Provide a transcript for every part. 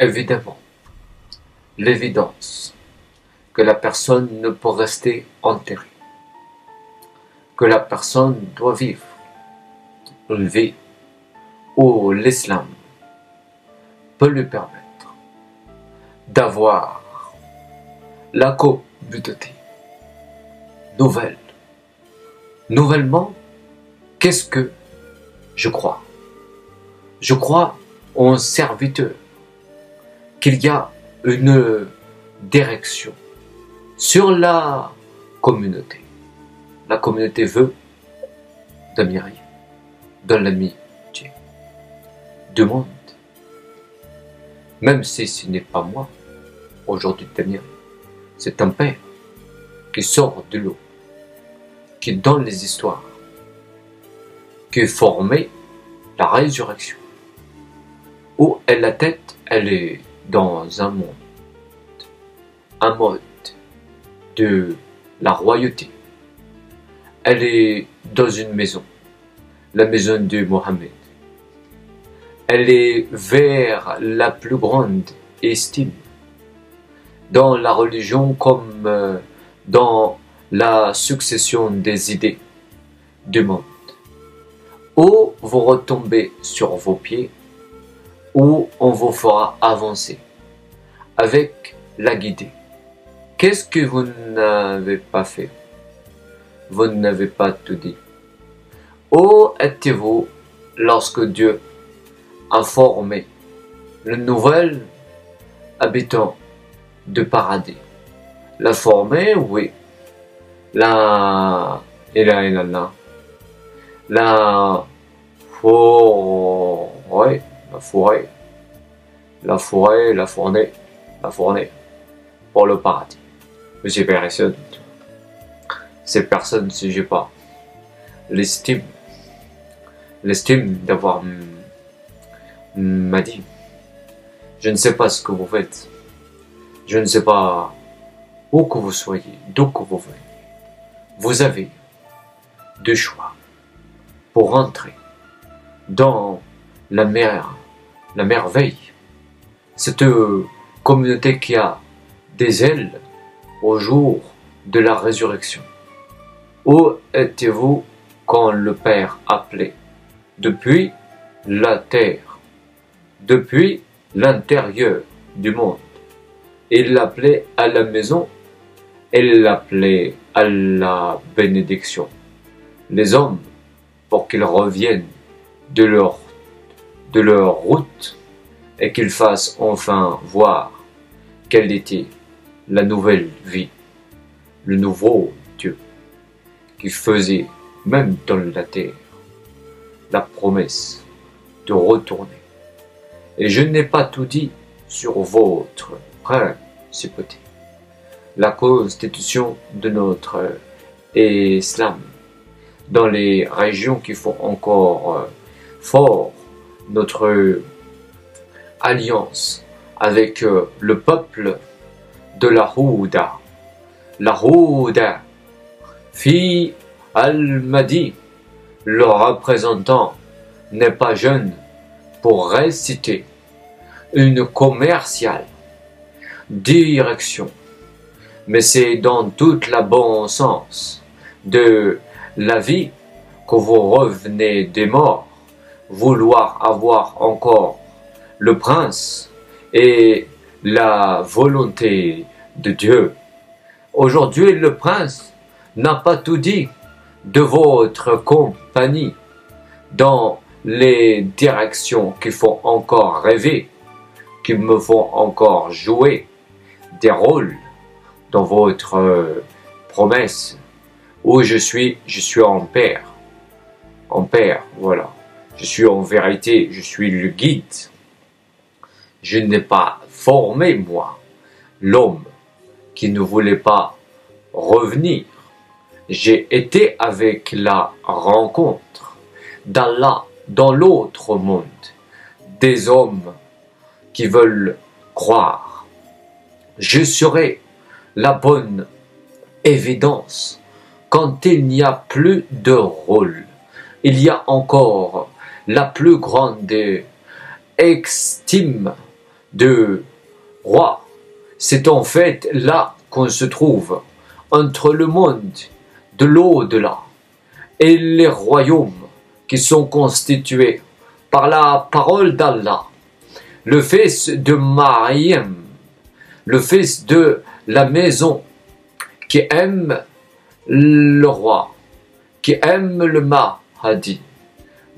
évidemment. L'évidence que la personne ne peut rester enterrée, que la personne doit vivre une vie où l'islam peut lui permettre d'avoir la communauté nouvelle. Nouvellement, qu'est-ce que je crois? Je crois en serviteur, qu'il y a une direction sur la communauté. La communauté veut d'amitié, de l'amitié, du monde. Même si ce n'est pas moi, aujourd'hui Damien, c'est un père qui sort de l'eau, qui donne les histoires, qui formé la résurrection. Où est la tête? Elle est dans un monde, un mode de la royauté. Elle est dans une maison, la maison de Mohammed. Elle est vers la plus grande estime dans la religion comme euh, dans la succession des idées du monde. Ou vous retombez sur vos pieds, ou on vous fera avancer avec la guidée. Qu'est-ce que vous n'avez pas fait? Vous n'avez pas tout dit. Où étiez-vous lorsque Dieu a formé le nouvel habitant de paradis? La formé, oui. La ilaha illallah. La forêt, la forêt, la forêt, la fournée, la fournée pour le paradis. Monsieur personne. Ces personnes, si j'ai pas l'estime, l'estime d'avoir m'a dit, je ne sais pas ce que vous faites, je ne sais pas où que vous soyez, d'où que vous venez. Vous avez deux choix pour entrer dans la mer, la merveille, cette communauté qui a des ailes au jour de la résurrection. Où étiez-vous quand le Père appelait? Depuis la terre, depuis l'intérieur du monde. Il l'appelait à la maison, il l'appelait à la bénédiction. Les hommes, pour qu'ils reviennent de leur, de leur route et qu'ils fassent enfin voir quelle était la nouvelle vie, le nouveau Dieu qui faisait même dans la terre la promesse de retourner. Et je n'ai pas tout dit sur votre principauté. La constitution de notre islam dans les régions qui font encore euh, fort notre alliance avec euh, le peuple de la Houda. La Houda, fille Al-Madi, le représentant n'est pas jeune pour réciter une commerciale direction, mais c'est dans tout le bon sens de la vie que vous revenez des morts, vouloir avoir encore le prince et la volonté de Dieu. Aujourd'hui, le prince n'a pas tout dit de votre compagnie dans les directions qui font encore rêver, qui me font encore jouer des rôles dans votre promesse. Où je suis, je suis en père. En père, voilà. Je suis en vérité, je suis le guide. Je n'ai pas formé, moi, l'homme qui ne voulait pas revenir. J'ai été avec la rencontre d'Allah dans l'autre monde, des hommes qui veulent croire. Je serai la bonne évidence quand il n'y a plus de rôle. Il y a encore la plus grande estime de roi. C'est en fait là qu'on se trouve, entre le monde de l'au-delà et les royaumes qui sont constitués par la parole d'Allah, le fils de Mariam, le fils de la maison qui aime le roi, qui aime le Mahdi.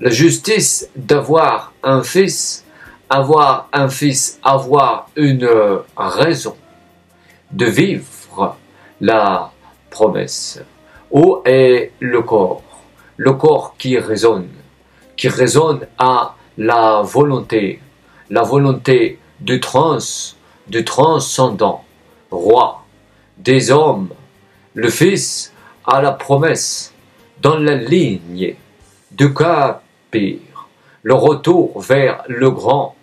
La justice d'avoir un fils, avoir un fils, avoir une raison de vivre la promesse. Où est le corps? Le corps qui résonne, qui résonne à la volonté, la volonté du trans, du transcendant, roi, des hommes, le Fils à la promesse, dans la ligne de Le retour vers le grand,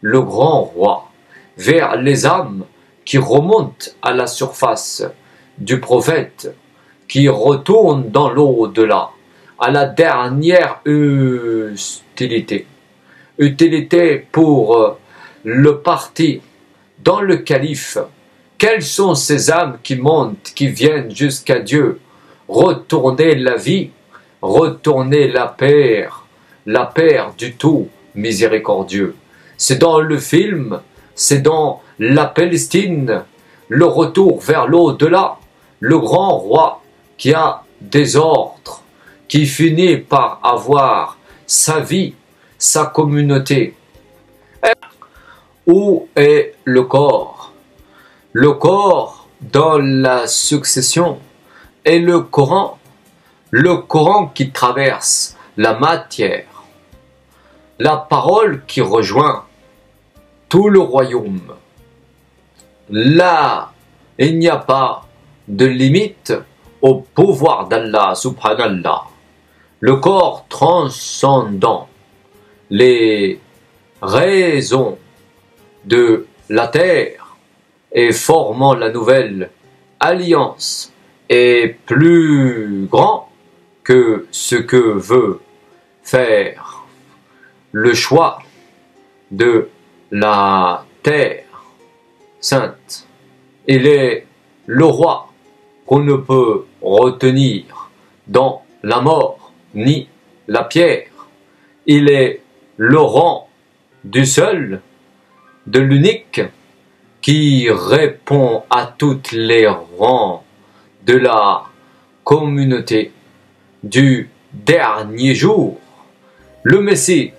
le grand roi, vers les âmes qui remontent à la surface du prophète, qui retournent dans l'au-delà, à la dernière utilité. Utilité pour euh, le parti dans le calife. Quelles sont ces âmes qui montent, qui viennent jusqu'à Dieu? Retourner la vie, retourner la paix, la paix du tout miséricordieux. C'est dans le film, c'est dans la Palestine, le retour vers l'au-delà, le grand roi qui a des ordres, qui finit par avoir sa vie, sa communauté. Où est le corps? Le corps dans la succession est le Coran, le Coran qui traverse la matière, la parole qui rejoint tout le royaume. Là, il n'y a pas de limite au pouvoir d'Allah subhanallah, le corps transcendant les raisons de la terre et formant la nouvelle alliance est plus grand que ce que veut faire le choix de la terre sainte. Il est le roi qu'on ne peut retenir dans la mort ni la pierre. Il est le rang du seul, de l'unique, qui répond à toutes les rangs de la communauté du dernier jour. Le Messie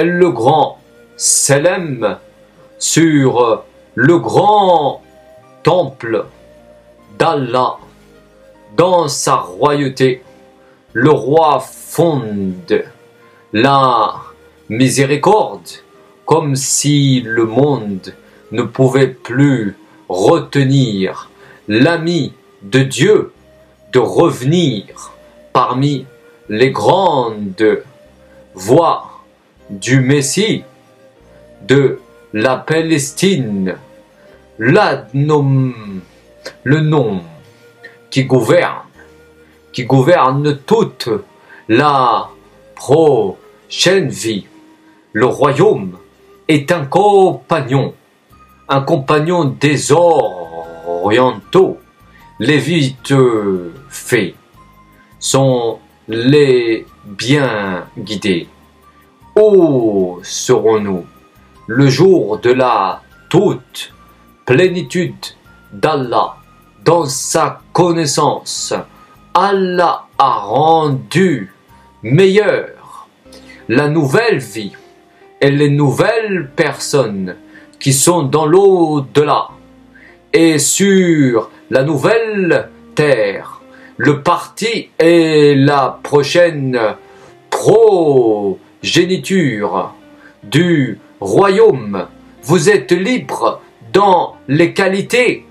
le grand Selem sur le grand temple d'Allah dans sa royauté. Le roi fonde la miséricorde comme si le monde ne pouvait plus retenir l'ami de Dieu de revenir parmi les grandes voix du Messie de la Palestine, l'adnom, le nom qui gouverne, qui gouverne toute la prochaine vie. Le royaume est un compagnon, un compagnon des orientaux les vite faits sont les bien guidés. Où serons-nous le jour de la toute plénitude d'Allah dans sa connaissance? Allah a rendu meilleure la nouvelle vie et les nouvelles personnes qui sont dans l'au-delà. Et sur la nouvelle terre, le parti et la prochaine progéniture du royaume. Vous êtes libre dans les qualités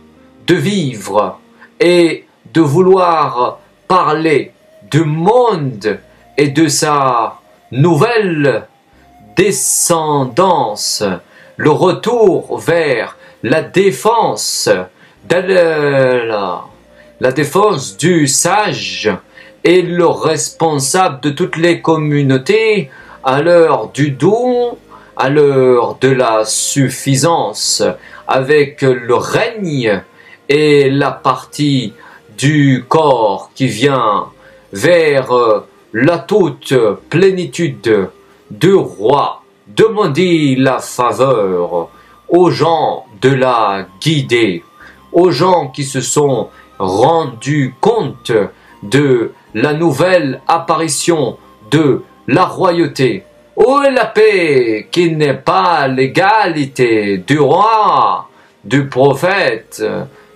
de vivre et de vouloir parler du monde et de sa nouvelle descendance, le retour vers la défense la, défense du sage est le responsable de toutes les communautés à l'heure du don, à l'heure de la suffisance, avec le règne et la partie du corps qui vient vers la toute plénitude du roi, demandez la faveur aux gens de la guider, aux gens qui se sont rendus compte de la nouvelle apparition de la royauté. Où est la paix qui n'est pas l'égalité du roi, du prophète,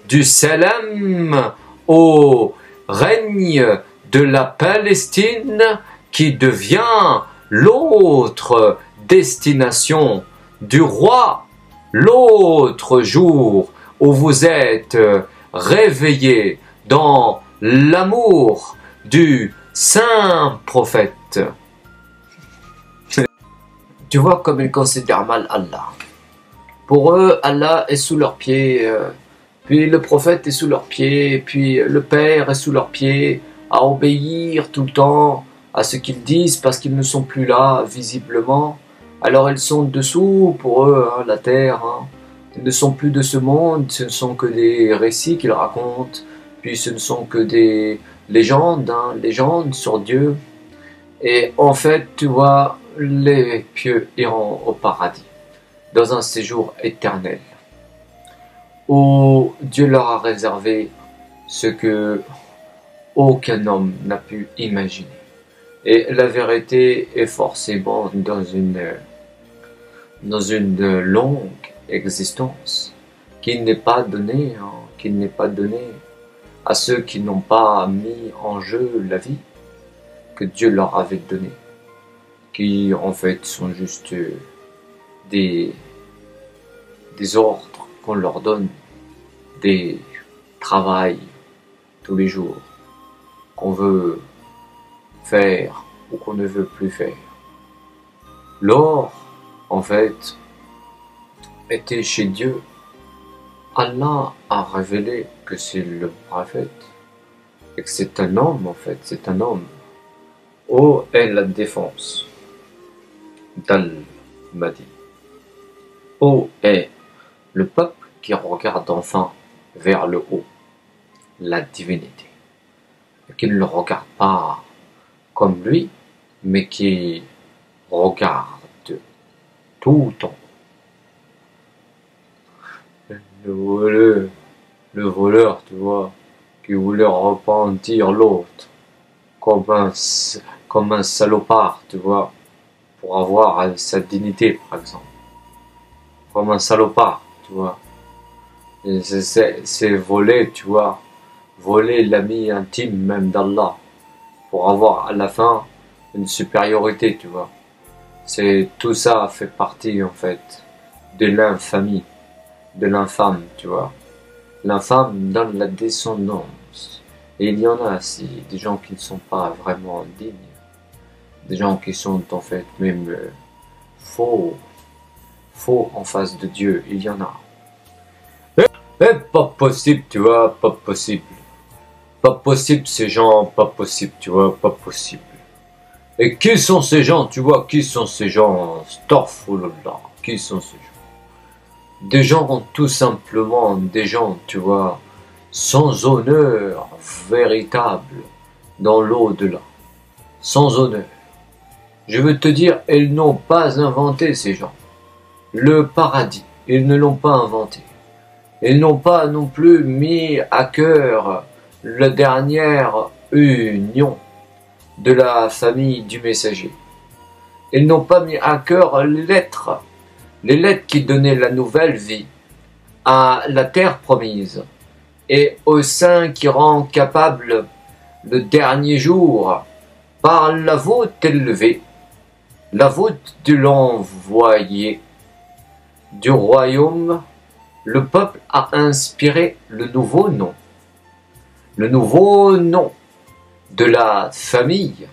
du Salem au règne de la Palestine qui devient l'autre destination du roi, l'autre jour où vous êtes réveillé dans l'amour du saint prophète. Tu vois comme ils considèrent mal Allah. Pour eux, Allah est sous leurs pieds, euh, puis le prophète est sous leurs pieds, puis le Père est sous leurs pieds, à obéir tout le temps à ce qu'ils disent parce qu'ils ne sont plus là visiblement. Alors ils sont dessous pour eux, hein, la terre. Hein. Ils ne sont plus de ce monde, ce ne sont que des récits qu'ils racontent, puis ce ne sont que des légendes, hein, légendes sur Dieu. Et en fait, tu vois, les pieux iront au paradis, dans un séjour éternel, où Dieu leur a réservé ce que aucun homme n'a pu imaginer. Et la vérité est forcément dans une, dans une longue existence qui n'est pas donnée, hein, qui n'est pas donnée à ceux qui n'ont pas mis en jeu la vie que Dieu leur avait donnée, qui en fait sont juste des, des ordres qu'on leur donne, des travails tous les jours qu'on veut faire ou qu'on ne veut plus faire. L'or, en fait, était chez Dieu. Allah a révélé que c'est le prophète et que c'est un homme, en fait, c'est un homme. Où est la défense d'Al-Mahdi Où est le peuple qui regarde enfin vers le haut, la divinité qui ne le regarde pas comme lui, mais qui regarde tout le temps. Le voleur, le voleur, tu vois, qui voulait repentir l'autre, comme un, comme un salopard, tu vois, pour avoir sa dignité, par exemple. Comme un salopard, tu vois. C'est volé, tu vois, voler l'ami intime même d'Allah pour avoir à la fin une supériorité, tu vois. C'est tout ça fait partie en fait de l'infamie, de l'infâme, tu vois. L'infâme donne la descendance. Et il y en a aussi des gens qui ne sont pas vraiment dignes, des gens qui sont en fait même euh, faux, faux en face de Dieu. Il y en a. Mais pas possible, tu vois, pas possible. Pas possible ces gens, pas possible, tu vois, pas possible. Et qui sont ces gens, tu vois, qui sont ces gens Storfulullah, qui sont ces gens? Des gens tout simplement, des gens, tu vois, sans honneur véritable dans l'au-delà. Sans honneur. Je veux te dire, ils n'ont pas inventé ces gens. Le paradis, ils ne l'ont pas inventé. Ils n'ont pas non plus mis à cœur la dernière union de la famille du messager. Ils n'ont pas mis à cœur les lettres, les lettres qui donnaient la nouvelle vie à la terre promise et au sein qui rend capable le dernier jour par la voûte élevée, la voûte de l'envoyé du royaume, le peuple a inspiré le nouveau nom le nouveau nom de la famille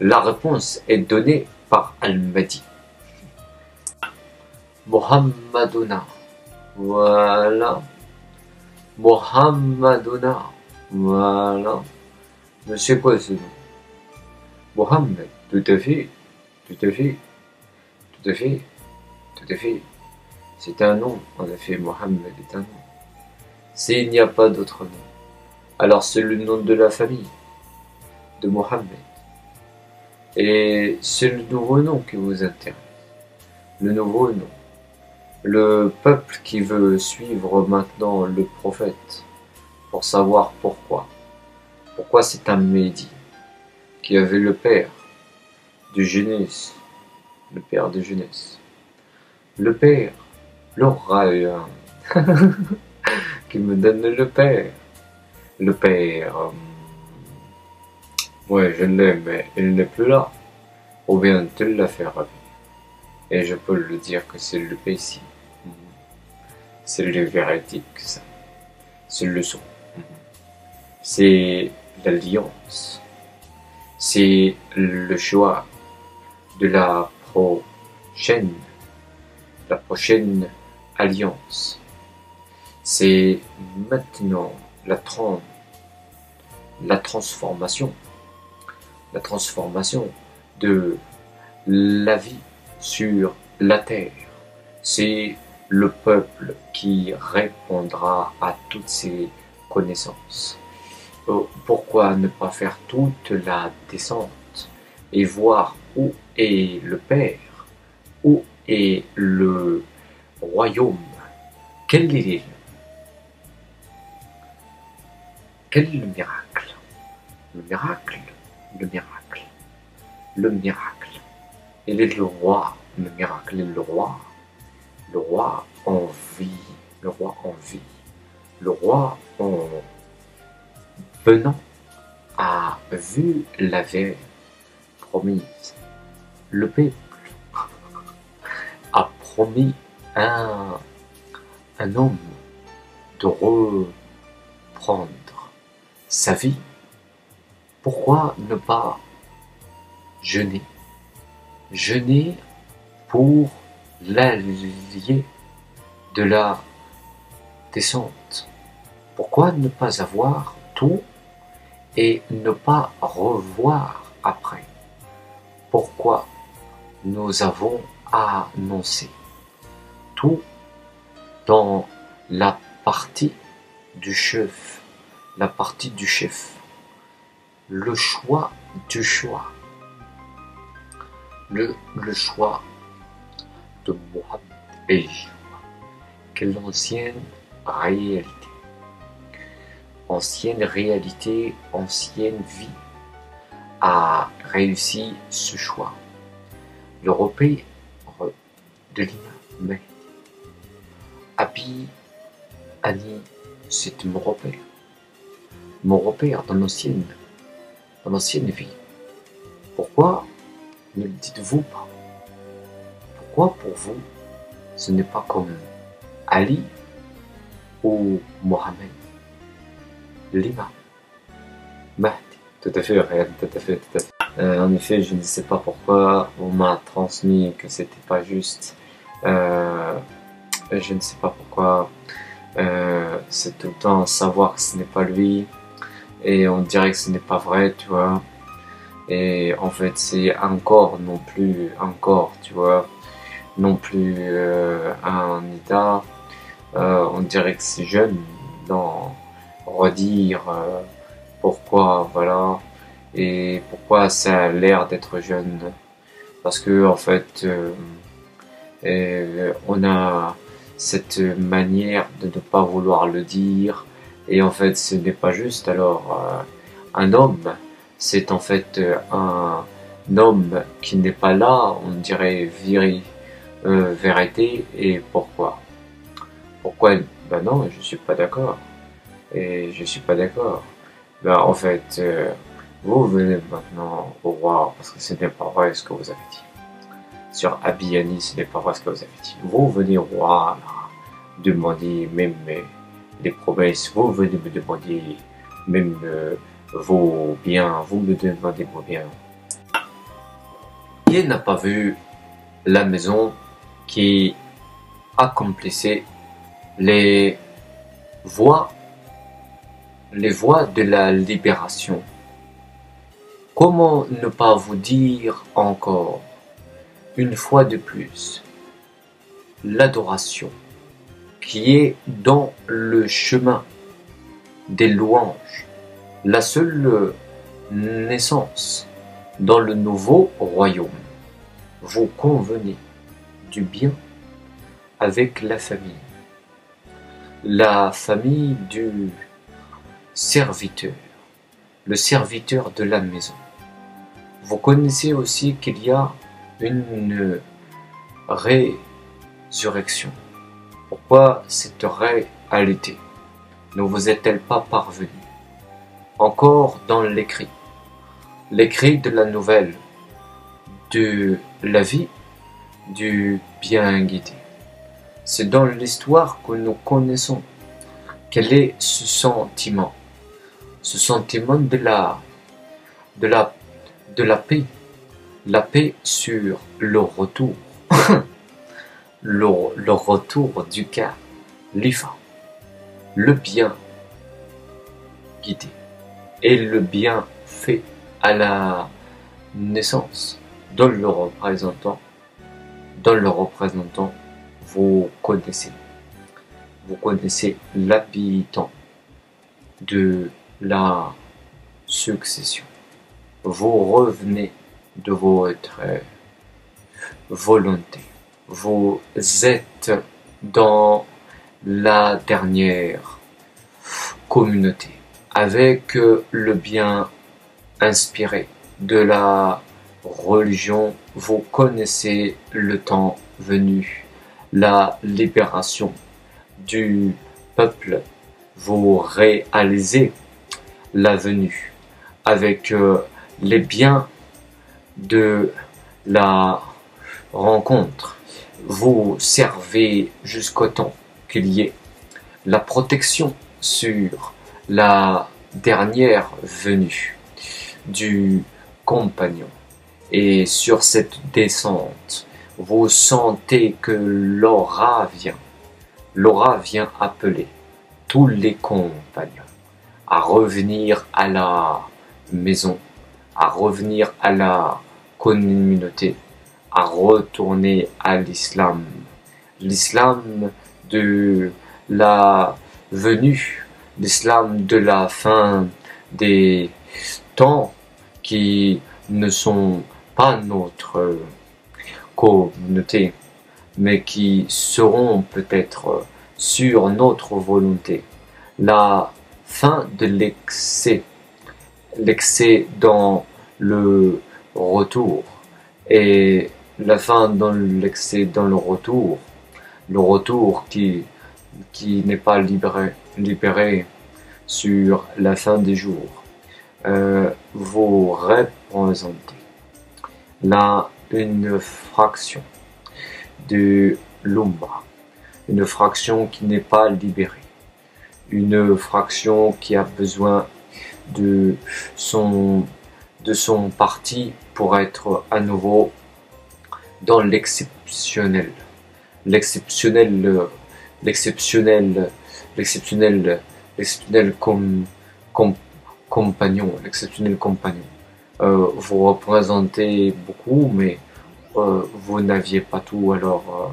La réponse est donnée par Al-Mahdi. Mohammedouna. Voilà. Mohammedouna. Voilà. C'est quoi ce nom Mohammed, tout à fait. Tout à fait. Tout à fait, tout à fait. C'est un nom, en effet, Mohammed est un nom. S'il n'y a pas d'autre nom, alors c'est le nom de la famille de Mohammed. Et c'est le nouveau nom qui vous intéresse. Le nouveau nom. Le peuple qui veut suivre maintenant le prophète pour savoir pourquoi. Pourquoi c'est un Mehdi qui avait le père de jeunesse, le père de jeunesse, le père, le rayon, qui me donne le père, le père. Euh, ouais, je l'aime, mais il n'est plus là. Ou bien tu l'as fait revenir. Et je peux le dire que c'est le Pessi. C'est le véridique, ça. C'est le son. C'est l'alliance. C'est le choix de la prochaine, la prochaine alliance. C'est maintenant la, la transformation, la transformation de la vie sur la terre. C'est le peuple qui répondra à toutes ces connaissances. Euh, pourquoi ne pas faire toute la descente et voir où est le Père, où est le royaume, quel est quel miracle? Le miracle, le miracle, le miracle. Il est le roi, le miracle est le roi. Le roi en vie, le roi en vie, le roi en venant a vu la vie promise. Le peuple a promis un, un homme de reprendre sa vie. Pourquoi ne pas jeûner? Jeûner pour l'allier de la descente. Pourquoi ne pas avoir tout et ne pas revoir après? Pourquoi nous avons annoncé tout dans la partie du chef, la partie du chef, le choix du choix, le, choix de Mohammed et quelle ancienne réalité. Ancienne réalité, ancienne vie, a réussi ce choix. Le repère de l'Ima Abi Annie, c'est mon repère. Mon repère dans l'ancienne, dans l'ancienne vie. Pourquoi ne le dites-vous pas? Pourquoi pour vous, ce n'est pas comme Ali ou Mohamed? Lima. Mahdi. Tout à fait, tout à fait, tout à fait. Euh, en effet, je ne sais pas pourquoi on m'a transmis que c'était pas juste. Euh, je ne sais pas pourquoi. Euh, c'est tout le temps savoir que ce n'est pas lui. Et on dirait que ce n'est pas vrai, tu vois. Et en fait, c'est encore non plus, encore, tu vois, non plus un état. on dirait que c'est jeune dans redire pourquoi, voilà, et pourquoi ça a l'air d'être jeune? Parce que, en fait, euh, on a cette manière de ne pas vouloir le dire, et en fait, ce n'est pas juste. Alors, euh, un homme, c'est en fait un homme qui n'est pas là, on dirait viri, vérité, et pourquoi? Pourquoi? Ben non, je suis pas d'accord. Et je suis pas d'accord. Ben, en fait, euh, vous venez maintenant au roi parce que ce n'est pas vrai ce que vous avez dit. Sur Abiyani, ce n'est pas vrai ce que vous avez dit. Vous venez au roi demander même les promesses, vous venez me demander même euh, vos biens, vous me demandez vos biens. Il n'a pas vu la maison qui accomplissait les voies les voies de la libération. Comment ne pas vous dire encore une fois de plus l'adoration qui est dans le chemin des louanges, la seule naissance dans le nouveau royaume. Vous convenez du bien avec la famille, la famille du serviteur, le serviteur de la maison. Vous connaissez aussi qu'il y a une résurrection. Pourquoi cette réalité ne vous est-elle pas parvenue? Encore dans l'écrit, l'écrit de la nouvelle, de la vie, du bien guidé. C'est dans l'histoire que nous connaissons. Quel est ce sentiment Ce sentiment de la, de la, la paix. La paix sur le retour. le, retour du cœur. L'ifa. Le bien guidé. Et le bien fait à la naissance. Dans le représentant. Dans le représentant vous connaissez. Vous connaissez l'habitant de la succession. Vous revenez de votre volonté. Vous êtes dans la dernière communauté avec le bien inspiré de la religion. Vous connaissez le temps venu la libération du peuple, vous réalisez la venue avec euh, les biens de la rencontre. Vous servez jusqu'au temps qu'il y ait la protection sur la dernière venue du compagnon. Et sur cette descente, vous sentez que l'aura vient. L'aura vient appeler tous les compagnons à revenir à la maison, à revenir à la communauté, à retourner à l'islam. L'islam de la venue, l'islam de la fin des temps qui ne sont pas notre communauté, mais qui seront peut-être sur notre volonté. La fin de l'excès, l'excès dans le retour, et la fin dans l'excès dans le retour, le retour qui, n'est pas libéré, sur la fin des jours, euh, vous représentez la une fraction de l'Umba, une fraction qui n'est pas libérée, une fraction qui a besoin de son, de son parti pour être à nouveau dans l'exceptionnel. L'exceptionnel, l'exceptionnel, l'exceptionnel, l'exceptionnel comme, compagnon, l'exceptionnel compagnon. Euh, vous représentez beaucoup, mais euh, vous n'aviez pas tout, alors euh,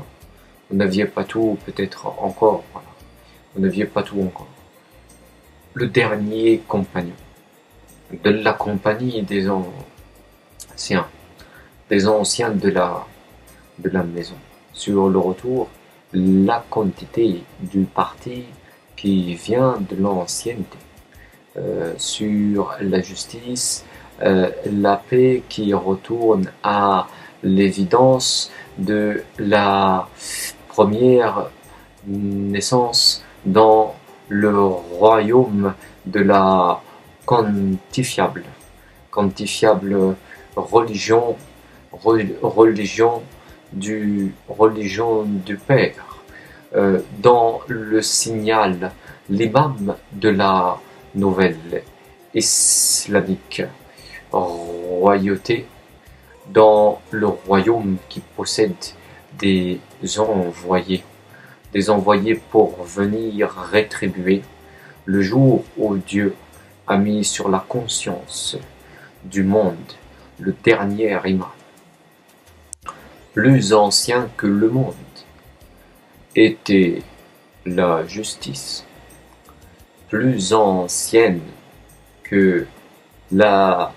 vous n'aviez pas tout peut-être encore. Vous n'aviez pas tout encore. Le dernier compagnon de la compagnie des anciens, des anciens de la, de la maison. Sur le retour, la quantité du parti qui vient de l'ancienneté. sur la justice, euh, la paix qui retourne à l'évidence de la première naissance dans le royaume de la quantifiable, quantifiable religion, religion du, religion du Père, euh, dans le signal, l'imam de la nouvelle islamique royauté dans le royaume qui possède des envoyés, des envoyés pour venir rétribuer le jour où Dieu a mis sur la conscience du monde le dernier imam. plus ancien que le monde était la justice, plus ancienne que la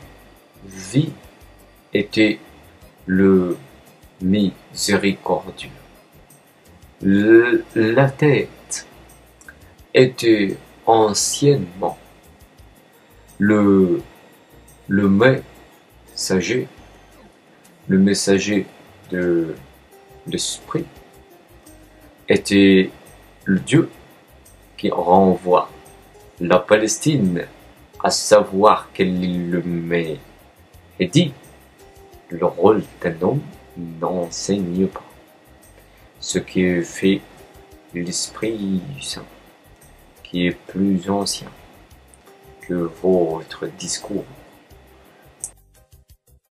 vie était le miséricordieux. La tête était anciennement le, le messager, le messager de l'esprit était le Dieu qui renvoie la Palestine à savoir qu'elle le met. Et dit le rôle d'un homme n'enseigne pas ce qui fait l'Esprit Saint qui est plus ancien que votre discours